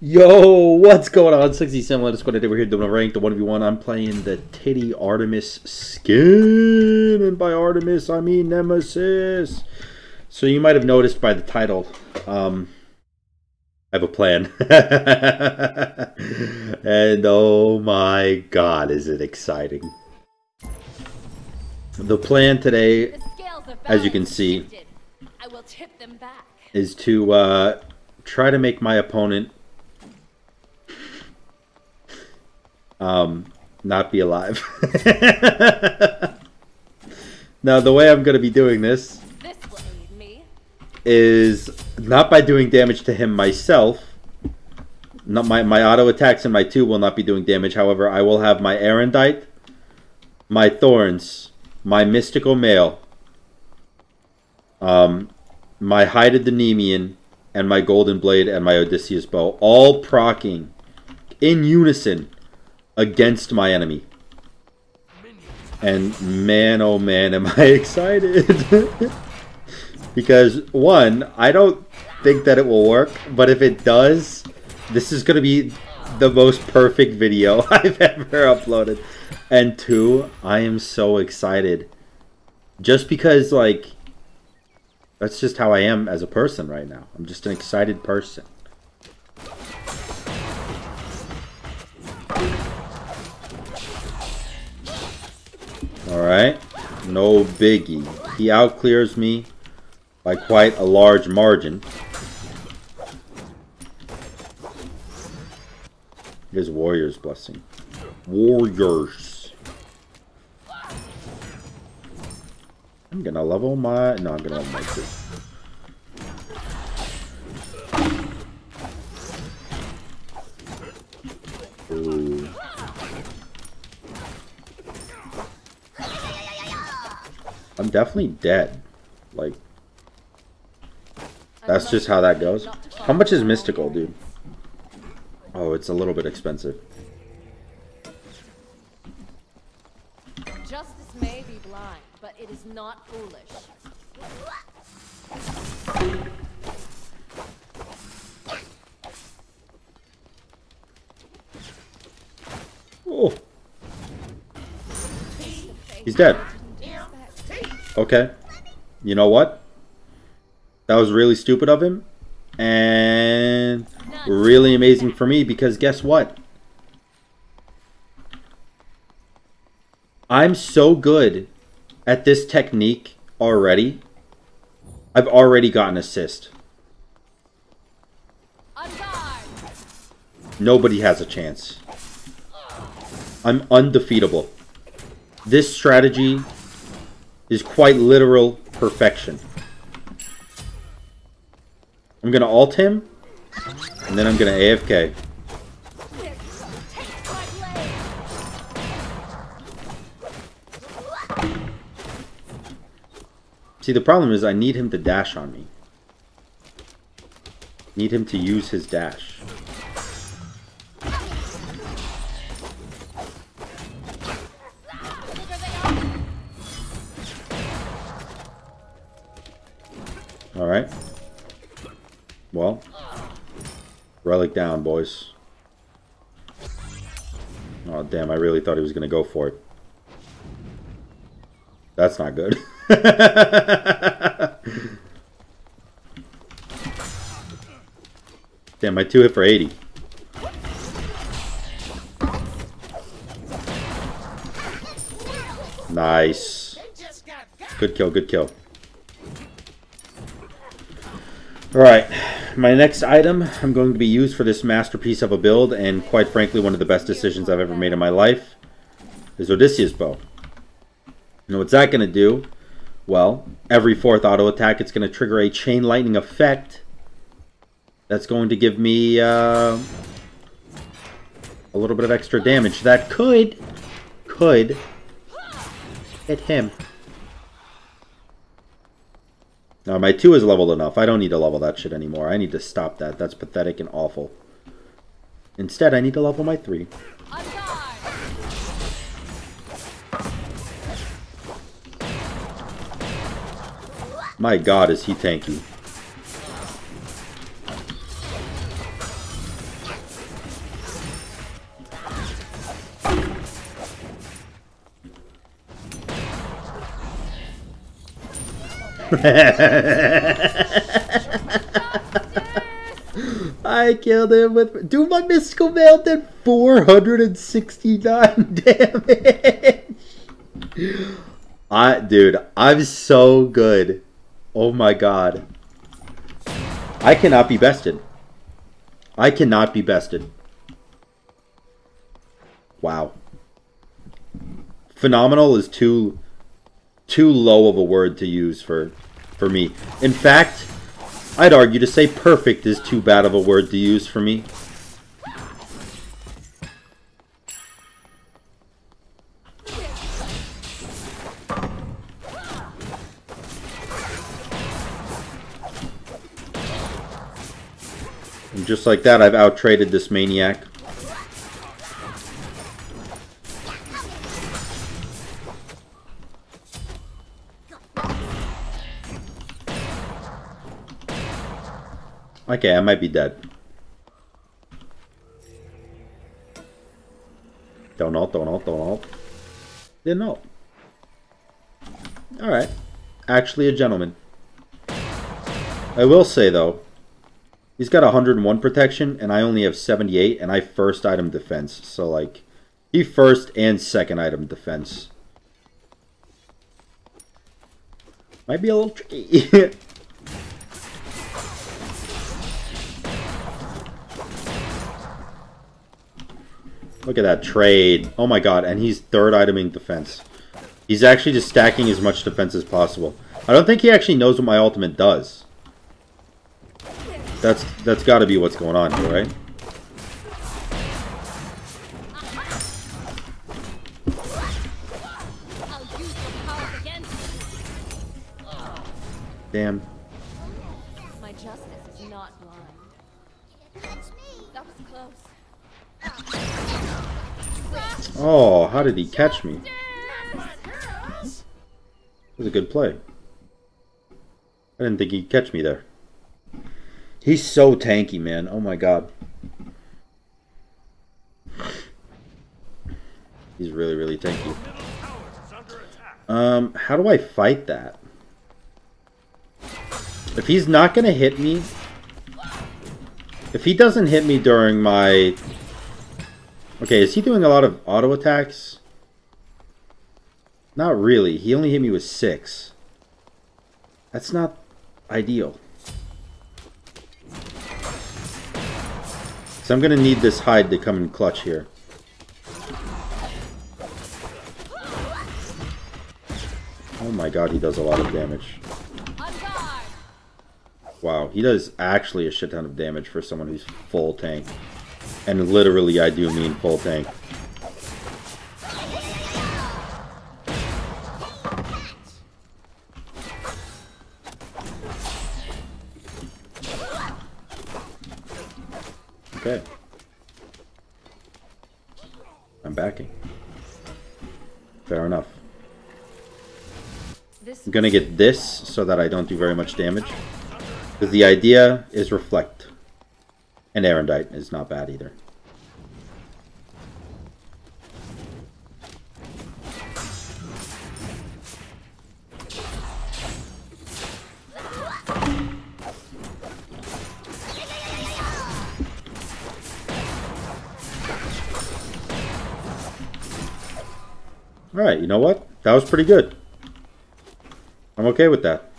Yo, what's going on? 67 Let us go today. We're here doing a rank, the 1v1. I'm playing the Titty Artemis skin. And by Artemis, I mean Nemesis. So you might have noticed by the title, um, I have a plan. and oh my god, is it exciting. The plan today, as you can see, is to uh, try to make my opponent um, not be alive. now, the way I'm going to be doing this, this is not by doing damage to him myself. Not my, my auto attacks and my two will not be doing damage. However, I will have my Aerondight, my Thorns, my Mystical Mail, um, my Hide the Nemean, and my Golden Blade and my Odysseus Bow. All procking in unison against my enemy. And man, oh man, am I excited. because, one, I don't think that it will work, but if it does, this is going to be the most perfect video I've ever uploaded. And two, I am so excited. Just because, like, that's just how I am as a person right now. I'm just an excited person. Alright. No biggie. He outclears me by quite a large margin. His warrior's blessing. Warriors. I'm gonna level my... No, I'm gonna level my I'm definitely dead. Like, that's just how that goes. How much is Mystical, dude? Oh, it's a little bit expensive. Justice may be blind, but it is not foolish. Oh. He's dead. Okay. You know what? That was really stupid of him. And really amazing for me because guess what? I'm so good at this technique already. I've already gotten assist. Nobody has a chance. I'm undefeatable. This strategy is quite literal perfection. I'm going to alt him, and then I'm going to AFK. See, the problem is I need him to dash on me. Need him to use his dash. Down, boys. Oh, damn. I really thought he was going to go for it. That's not good. damn, my two hit for 80. Nice. Good kill, good kill. Alright, my next item I'm going to be used for this masterpiece of a build, and quite frankly, one of the best decisions I've ever made in my life, is Odysseus Bow. Now what's that going to do? Well, every fourth auto attack, it's going to trigger a chain lightning effect that's going to give me uh, a little bit of extra damage. That could, could hit him. Now, my 2 is leveled enough. I don't need to level that shit anymore. I need to stop that. That's pathetic and awful. Instead, I need to level my 3. My god, is he tanky. I killed him with. Dude, my mystical mail did 469 damage. I, dude, I'm so good. Oh my god. I cannot be bested. I cannot be bested. Wow. Phenomenal is too too low of a word to use for for me. In fact, I'd argue to say perfect is too bad of a word to use for me. And just like that, I've out-traded this maniac. Okay, I might be dead. Don't know, don't know, don't know. Didn't know. Alright. Actually a gentleman. I will say, though, he's got 101 protection, and I only have 78, and I first item defense. So, like, he first and second item defense. Might be a little tricky. Look at that trade. Oh my god, and he's third iteming defense. He's actually just stacking as much defense as possible. I don't think he actually knows what my ultimate does. That's that's got to be what's going on here, right? Damn. Oh, how did he catch me? That was a good play. I didn't think he'd catch me there. He's so tanky, man. Oh my god. He's really, really tanky. Um, how do I fight that? If he's not gonna hit me... If he doesn't hit me during my Okay, is he doing a lot of auto attacks? Not really. He only hit me with six. That's not ideal. So I'm going to need this hide to come in clutch here. Oh my god, he does a lot of damage. Wow, he does actually a shit ton of damage for someone who's full tank. And literally, I do mean full tank. Okay. I'm backing. Fair enough. I'm gonna get this so that I don't do very much damage. Because the idea is reflect. And Aerodite is not bad either. Alright, you know what? That was pretty good. I'm okay with that.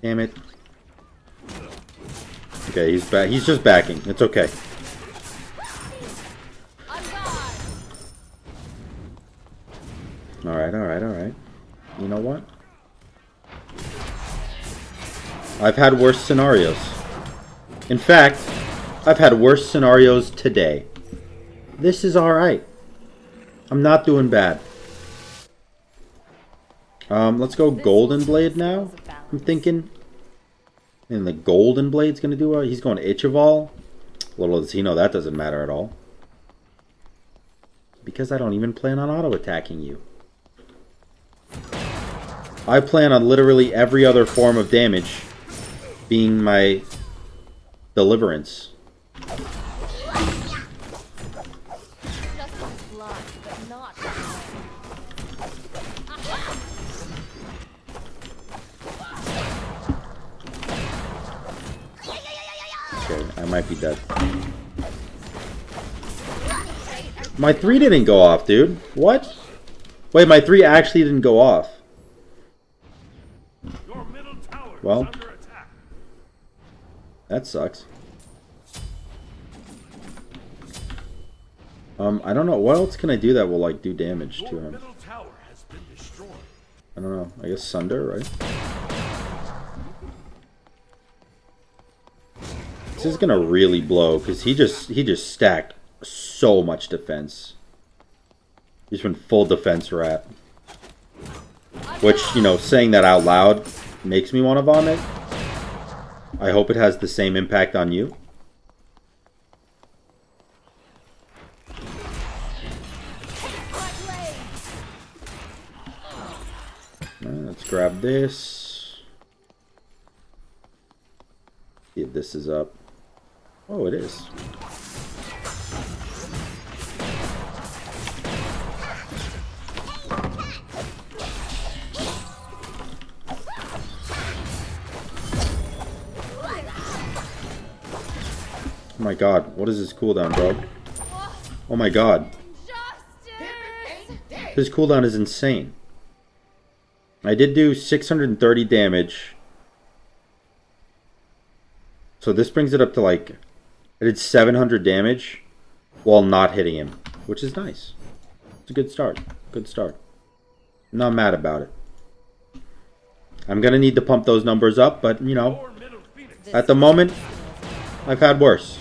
Damn it. Okay, he's back. He's just backing. It's okay. Alright, alright, alright. You know what? I've had worse scenarios. In fact, I've had worse scenarios today. This is alright. I'm not doing bad. Um, let's go Golden Blade now. I'm thinking. And the Golden Blade's going to do it. He's going Ichaival. Little does he know that doesn't matter at all. Because I don't even plan on auto-attacking you. I plan on literally every other form of damage being my Deliverance. Justice is blind, but not blind. Okay, I might be dead. My three didn't go off, dude. What? Wait, my three actually didn't go off. Your Well. That sucks. Um, I don't know. What else can I do that will, like, do damage to him? I don't know. I guess Sunder, right? This is gonna really blow, because he just, he just stacked so much defense. He's been full defense rat. Which, you know, saying that out loud makes me want to vomit. I hope it has the same impact on you. Let's grab this. See if this is up. Oh, it is. My god, what is his cooldown, bro? Oh my god, his cooldown is insane. I did do 630 damage. So this brings it up to like, I did 700 damage while not hitting him, which is nice. It's a good start. Good start. I'm not mad about it. I'm going to need to pump those numbers up, but you know, Your middle phoenix at the moment, I've had worse.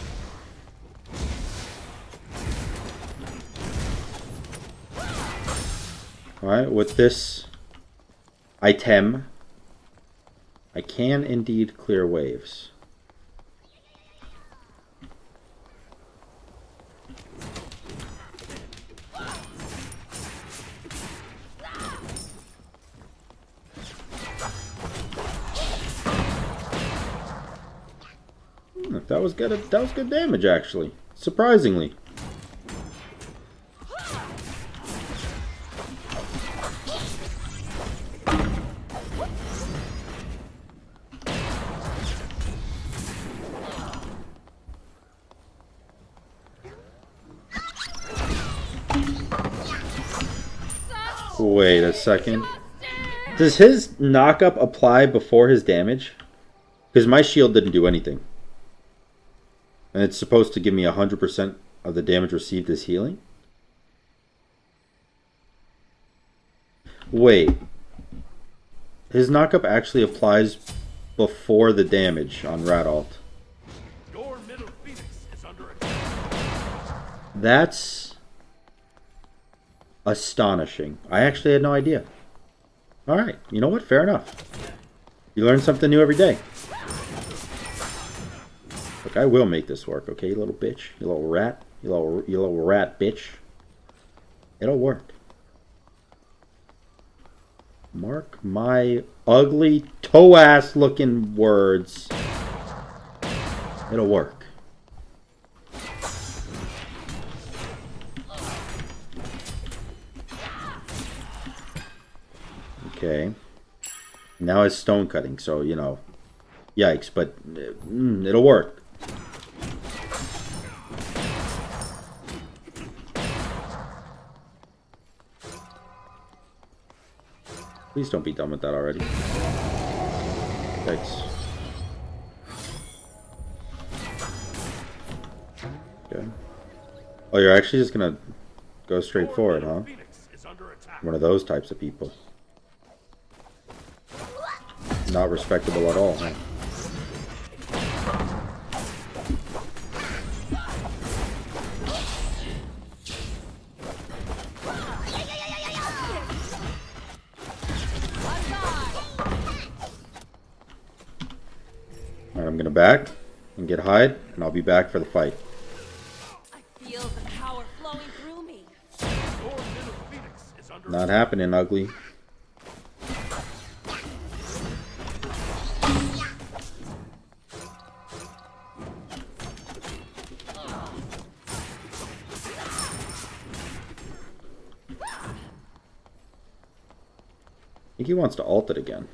Alright, with this item, I can indeed clear waves. Hmm, That was good. That was good damage, actually. Surprisingly. Wait a second. Does his knockup apply before his damage? Because my shield didn't do anything. And it's supposed to give me 100% of the damage received as healing? Wait. His knockup actually applies before the damage on Radalt. Your middle phoenix is under. That's astonishing. I actually had no idea. Alright, you know what? Fair enough. You learn something new every day. Look, I will make this work, okay, you little bitch? You little rat? You little, you little rat bitch? It'll work. Mark my ugly toe-ass looking words. It'll work. Okay. Now it's stone cutting, so, you know, yikes, but mm, it'll work. Please don't be done with that already. Thanks. Okay. Oh, you're actually just gonna go straight forward, huh? One of those types of people. Not respectable at all. Alright, I'm gonna back and get hide, and I'll be back for the fight. I feel the think he wants to alt it again.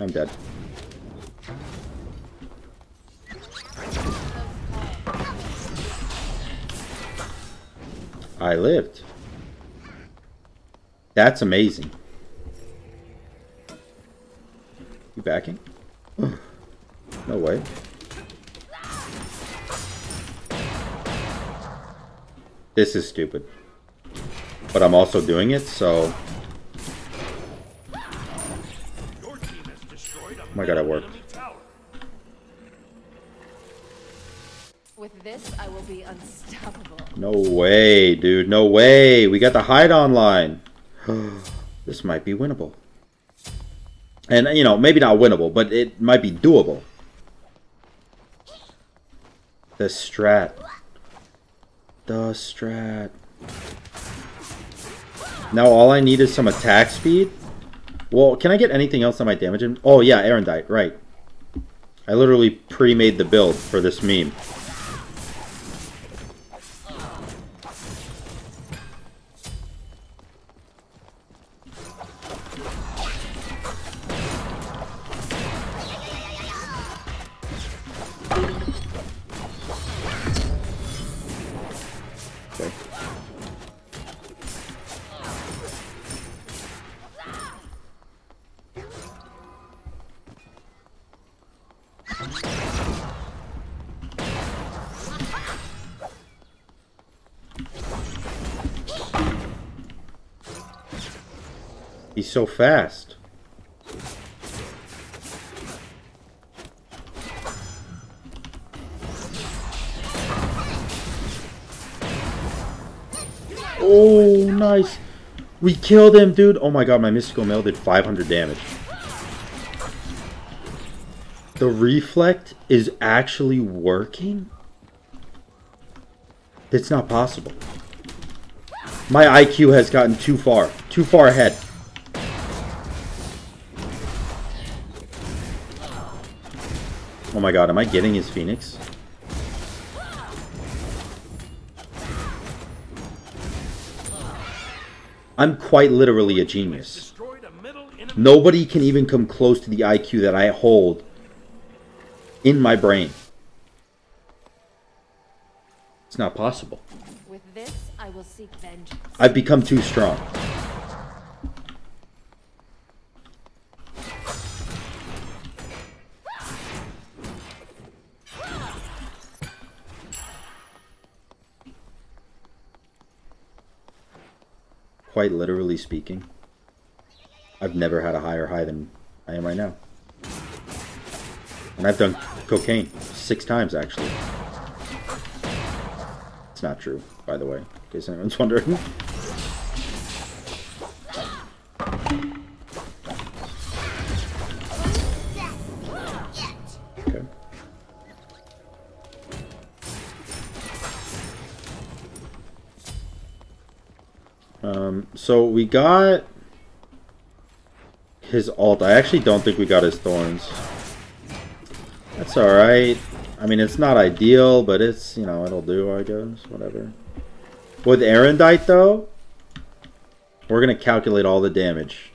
I'm dead. I lived. That's amazing. You backing? no way. This is stupid. But I'm also doing it, so... Your team has destroyed a my God, middle worked. With this, I will be unstoppable. No way, dude. No way. We got the hide online. this might be winnable. And, you know, maybe not winnable, but it might be doable. The strat. The strat. Now all I need is some attack speed. Well, can I get anything else that might damage him? Oh, yeah, Erendite, right. I literally pre-made the build for this meme. So fast. Oh, nice. We killed him, dude. Oh my god, my mystical mail did 500 damage. The reflect is actually working? It's not possible. My IQ has gotten too far. Too far ahead. Oh my god, am I getting his phoenix? I'm quite literally a genius. Destroyed a middle enemy Nobody can even come close to the IQ that I hold in my brain. It's not possible. With this, I will seek vengeance. I've become too strong. Quite literally speaking, I've never had a higher high than I am right now. And I've done cocaine six times actually. It's not true, by the way, in case anyone's wondering. So we got his alt. I actually don't think we got his thorns. That's alright. I mean, it's not ideal, but it's, you know, it'll do, I guess. Whatever. With Erendite, though, we're going to calculate all the damage.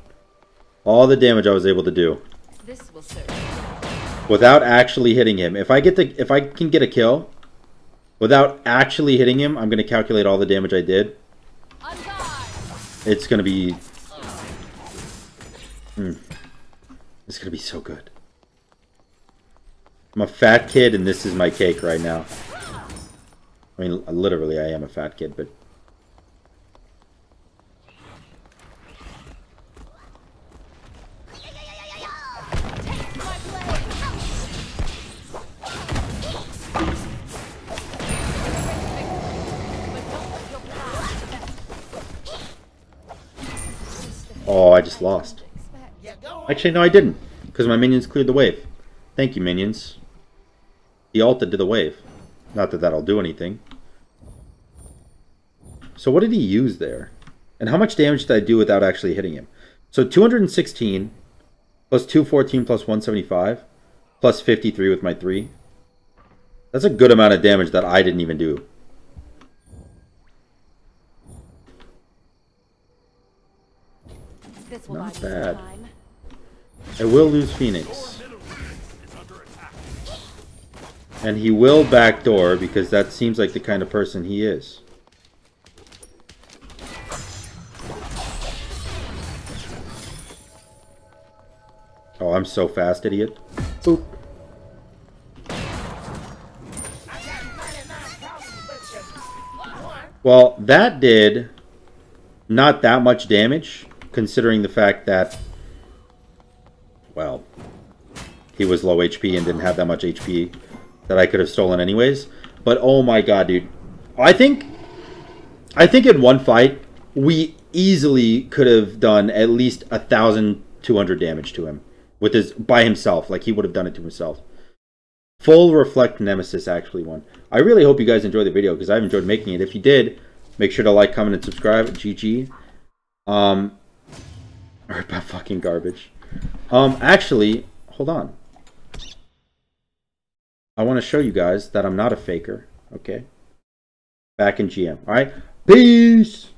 All the damage I was able to do This will serve. without actually hitting him. If I get the, if I can get a kill without actually hitting him, I'm going to calculate all the damage I did. It's to be... Hmm. It's to be so good. I'm a fat kid, and this is my cake right now. I mean, literally, I am a fat kid, but... Actually, no, I didn't. Because my minions cleared the wave. Thank you, minions. He ulted to the wave. Not that that'll do anything. So what did he use there? And how much damage did I do without actually hitting him? So 216 plus 214 plus 175 plus 53 with my 3. That's a good amount of damage that I didn't even do. Not bad. I will lose Phoenix. Middle Phoenix is under attack. And he will backdoor because that seems like the kind of person he is. Oh, I'm so fast, idiot. Boop. Well, that did not that much damage, considering the fact that, well, he was low HP and didn't have that much HP that I could have stolen anyways. But oh my god, dude. I think I think in one fight we easily could have done at least a thousand two hundred damage to him with his by himself. Like he would have done it to himself. Full reflect nemesis actually won. I really hope you guys enjoyed the video because I've enjoyed making it. If you did, make sure to like, comment, and subscribe. GG. Um, or about fucking garbage. Um, actually, hold on. I want to show you guys that I'm not a faker. Okay. Back in GM. All right. Peace.